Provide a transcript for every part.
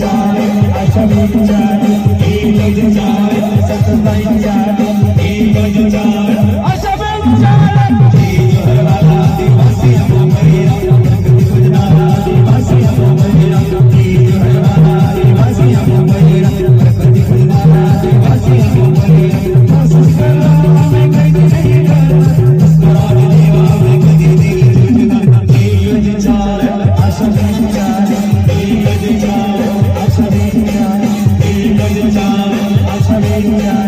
जाने अशब जाने सत्ताई जाने Thank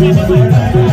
you.